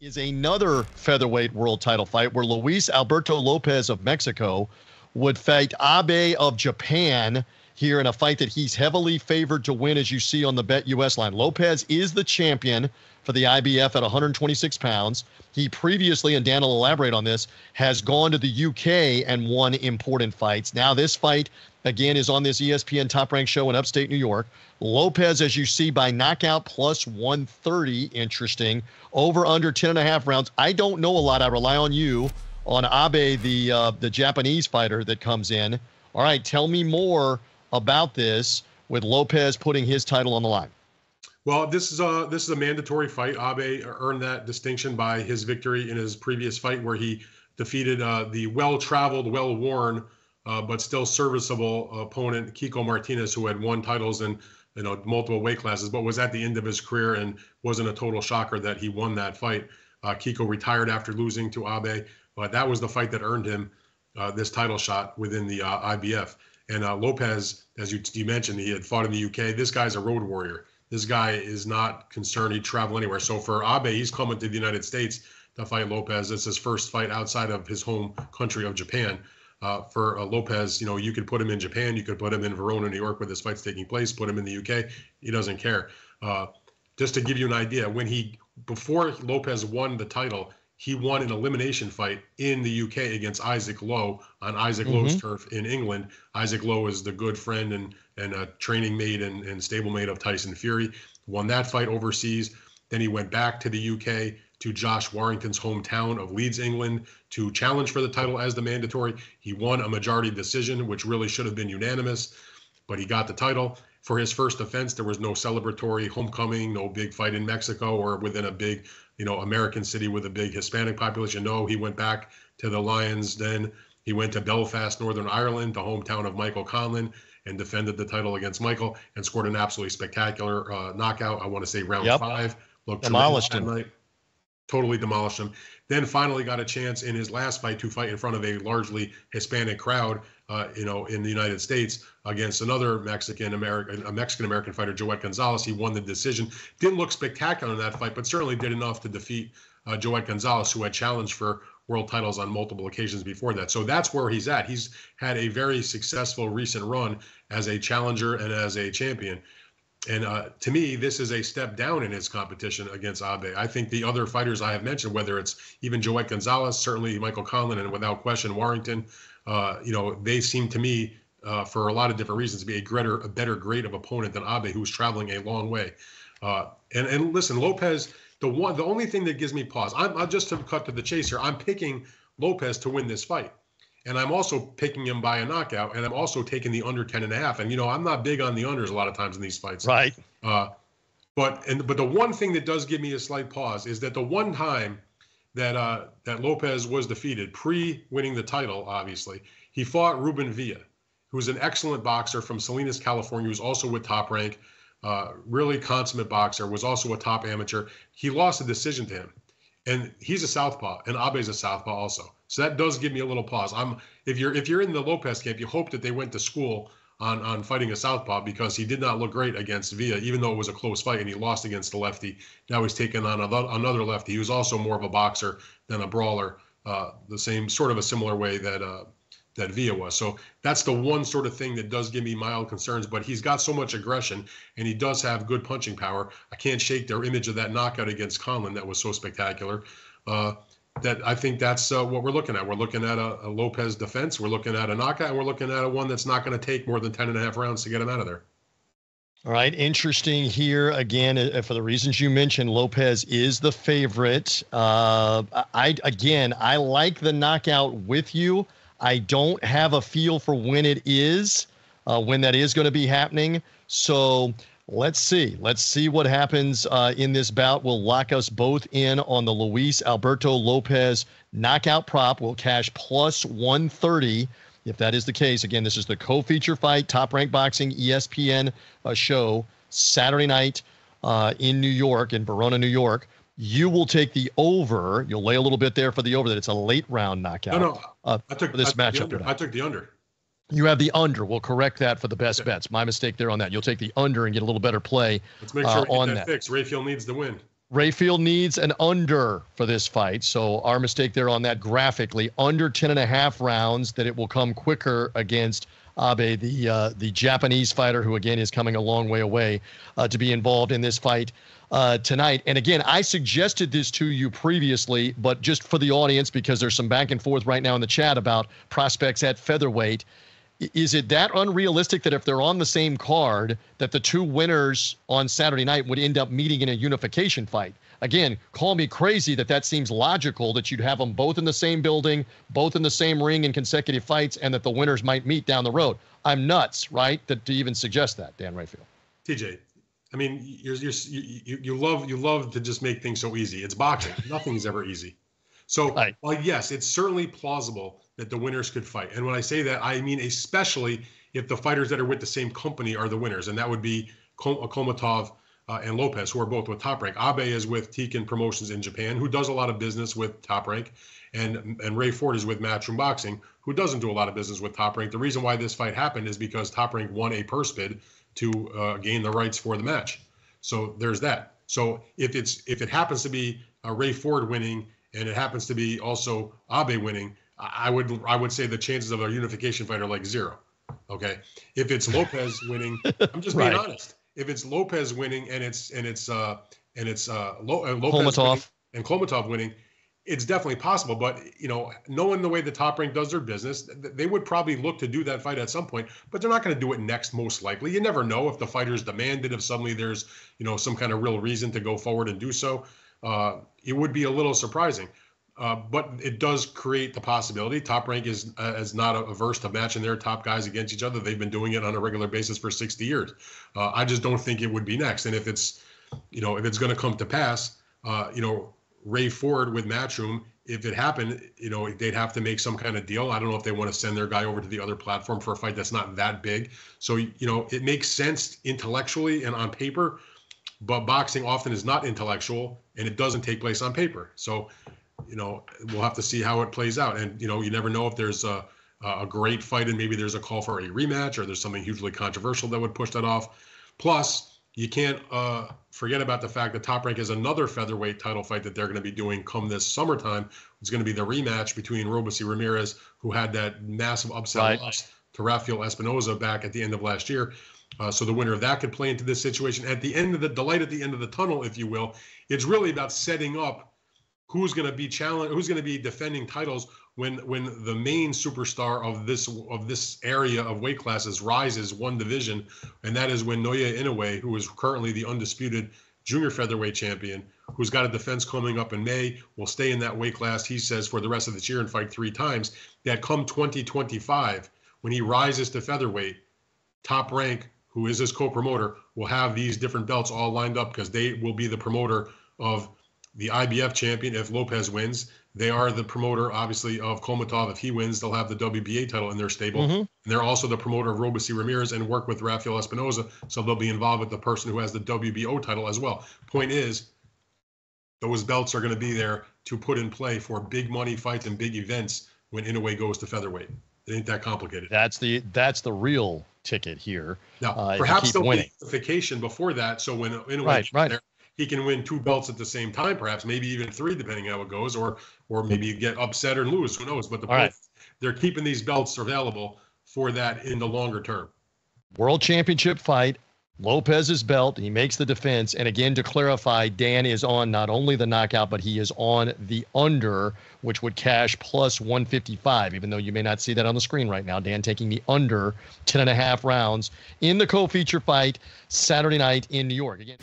is another featherweight world title fight where Luis Alberto Lopez of Mexico would fight Abe of Japan here in a fight that he's heavily favored to win, as you see on the BetUS line. Lopez is the champion for the IBF at 126 pounds. He previously, and Dan will elaborate on this, has gone to the UK and won important fights. Now, this fight, again, is on this ESPN top ranked show in upstate New York. Lopez, as you see, by knockout plus 130. Interesting. Over under 10 and a half rounds. I don't know a lot. I rely on you on Abe, the uh, the Japanese fighter that comes in. All right, tell me more about this with Lopez putting his title on the line. Well, this is a this is a mandatory fight. Abe earned that distinction by his victory in his previous fight, where he defeated uh, the well-traveled, well-worn, uh, but still serviceable opponent Kiko Martinez, who had won titles in you know multiple weight classes, but was at the end of his career and wasn't a total shocker that he won that fight. Uh, Kiko retired after losing to Abe, but that was the fight that earned him uh, this title shot within the uh, IBF. And uh, Lopez, as you, you mentioned, he had fought in the UK. This guy's a road warrior. This guy is not concerned he'd travel anywhere. So for Abe, he's coming to the United States to fight Lopez. It's his first fight outside of his home country of Japan uh, for uh, Lopez, you know, you could put him in Japan, you could put him in Verona, New York, where this fight's taking place, put him in the UK. He doesn't care. Uh, just to give you an idea, when he before Lopez won the title, he won an elimination fight in the UK against Isaac Lowe on Isaac mm-hmm. Lowe's turf in England. Isaac Lowe is the good friend and and a training mate and, and stablemate of Tyson Fury. Won that fight overseas. Then he went back to the UK to Josh Warrington's hometown of Leeds, England, to challenge for the title as the mandatory. He won a majority decision, which really should have been unanimous, but he got the title. For his first offense, there was no celebratory homecoming, no big fight in Mexico or within a big, you know, American city with a big Hispanic population. No, he went back to the Lions. Then he went to Belfast, Northern Ireland, the hometown of Michael Conlan, and defended the title against Michael and scored an absolutely spectacular uh, knockout. I want to say round yep. five. Looked demolished him. Night totally demolished him. Then finally got a chance in his last fight to fight in front of a largely Hispanic crowd, uh, you know, in the United States against another Mexican American, a Mexican American fighter, Joet Gonzalez. He won the decision. Didn't look spectacular in that fight, but certainly did enough to defeat uh, Joet Gonzalez, who had challenged for world titles on multiple occasions before that. So that's where he's at. He's had a very successful recent run as a challenger and as a champion. And uh, to me, this is a step down in his competition against Abe. I think the other fighters I have mentioned, whether it's even Joet Gonzalez, certainly Michael Conlan, and without question Warrington, uh, you know, they seem to me, uh, for a lot of different reasons, to be a greater, a better grade of opponent than Abe, who's traveling a long way. Uh, and and listen, Lopez, the one, the only thing that gives me pause, I'm, I'm just to cut to the chase here. I'm picking Lopez to win this fight. And I'm also picking him by a knockout, and I'm also taking the under 10 and a half. And you know, I'm not big on the unders a lot of times in these fights. Right. Uh, but and but the one thing that does give me a slight pause is that the one time that uh, that Lopez was defeated pre-winning the title, obviously, he fought Ruben Villa, who's an excellent boxer from Salinas, California, who's also with Top Rank, uh, really consummate boxer, was also a top amateur. He lost a decision to him, and he's a southpaw, and Abe's a southpaw also. So that does give me a little pause. I'm if you're if you're in the Lopez camp, you hope that they went to school on on fighting a southpaw because he did not look great against Villa, even though it was a close fight and he lost against the lefty. Now he's taken on another lefty. He was also more of a boxer than a brawler, uh, the same sort of a similar way that uh, that Villa was. So that's the one sort of thing that does give me mild concerns. But he's got so much aggression and he does have good punching power. I can't shake their image of that knockout against Conlan that was so spectacular. Uh, that I think that's uh, what we're looking at. We're looking at a, a, Lopez defense. We're looking at a knockout. And we're looking at a one that's not going to take more than 10 and a half rounds to get him out of there. All right. Interesting here again, uh, for the reasons you mentioned, Lopez is the favorite. Uh, I, again, I like the knockout with you. I don't have a feel for when it is, uh, when that is going to be happening. So Let's see. Let's see what happens uh, in this bout. We'll lock us both in on the Luis Alberto Lopez knockout prop. We'll cash plus 130 if that is the case. Again, this is the co feature fight, Top Rank Boxing ESPN uh, show, Saturday night uh, in New York, in Verona, New York. You will take the over. You'll lay a little bit there for the over that it's a late round knockout. No, no. Uh, I took this I matchup. I took the under. You have the under. We'll correct that for the best bets. My mistake there on that. You'll take the under and get a little better play. Let's make sure uh, we get that, that fixed. Rafael needs the win. Rafael needs an under for this fight. So our mistake there on that graphically, under 10 and a half rounds, that it will come quicker against Abe, the uh, the Japanese fighter, who again is coming a long way away uh, to be involved in this fight uh, tonight. And again, I suggested this to you previously, but just for the audience, because there's some back and forth right now in the chat about prospects at featherweight is it that unrealistic that if they're on the same card that the two winners on saturday night would end up meeting in a unification fight? Again call me crazy that that seems logical that you'd have them both in the same building both in the same ring in consecutive fights and that the winners might meet down the road. I'm nuts right that to even suggest that dan rafael tj i mean you're, you're, you, you love you love to just make things so easy. It's boxing. Nothing's ever easy so right. well yes it's certainly plausible that the winners could fight. And when I say that, I mean especially if the fighters that are with the same company are the winners, and that would be Kholmatov uh, and Lopez, who are both with Top Rank. Abe is with Teiken Promotions in Japan, who does a lot of business with Top Rank, and and Ray Ford is with Matchroom Boxing, who doesn't do a lot of business with Top Rank. The reason why this fight happened is because Top Rank won a purse bid to uh, gain the rights for the match. So there's that. So if it's if it happens to be uh, Ray Ford winning and it happens to be also Abe winning, I would I would say the chances of a unification fight are like zero. Okay, if it's Lopez winning, I'm just being right. honest. If it's Lopez winning and it's and it's uh and it's uh, Lo- uh Lopez winning and Kholmatov winning, it's definitely possible. But you know, knowing the way the top rank does their business, they would probably look to do that fight at some point. But they're not going to do it next, most likely. You never know if the fighters demand it. If suddenly there's you know some kind of real reason to go forward and do so, uh, it would be a little surprising. Uh, but it does create the possibility. Top Rank is uh, is not averse to matching their top guys against each other. They've been doing it on a regular basis for 60 years. Uh, I just don't think it would be next. And if it's, you know, if it's going to come to pass, uh, you know, Ray Ford with Matchroom, if it happened, you know, they'd have to make some kind of deal. I don't know if they want to send their guy over to the other platform for a fight that's not that big. So, you know, it makes sense intellectually and on paper, but boxing often is not intellectual and it doesn't take place on paper. So you know, we'll have to see how it plays out. And you know, you never know if there's a a great fight and maybe there's a call for a rematch or there's something hugely controversial that would push that off. Plus, you can't uh, forget about the fact that Top Rank has another featherweight title fight that they're going to be doing come this summertime. It's going to be the rematch between Robeisy Ramirez, who had that massive upset right. loss to Rafael Espinoza back at the end of last year. Uh, so the winner of that could play into this situation. At the end of the, the light at the end of the tunnel, if you will, it's really about setting up who's going to be challenge who's going to be defending titles when when the main superstar of this of this area of weight classes rises one division and that is when Naoya Inoue who is currently the undisputed junior featherweight champion who's got a defense coming up in May will stay in that weight class he says for the rest of this year and fight three times that come 2025 when he rises to featherweight top rank who is his co-promoter will have these different belts all lined up because they will be the promoter of the IBF champion if Lopez wins. They are the promoter, obviously, of Kholmatov. If he wins, they'll have the WBA title in their stable. Mm-hmm. And they're also the promoter of Robeisy Ramirez and work with Rafael Espinoza. So they'll be involved with the person who has the WBO title as well. Point is, those belts are going to be there to put in play for big money fights and big events when Inoue goes to featherweight. It ain't that complicated. That's the that's the real ticket here. Now, uh, perhaps there'll winning. be unification before that. So when Inoue right, right. There, he can win two belts at the same time, perhaps, maybe even three, depending how it goes, or or maybe get upset or lose. Who knows? But the point, right. they're keeping these belts available for that in the longer term. World Championship fight. Lopez's belt. He makes the defense. And again, to clarify, Dan is on not only the knockout, but he is on the under, which would cash plus 155, even though you may not see that on the screen right now. Dan taking the under 10 and a half rounds in the co feature fight Saturday night in New York. Again.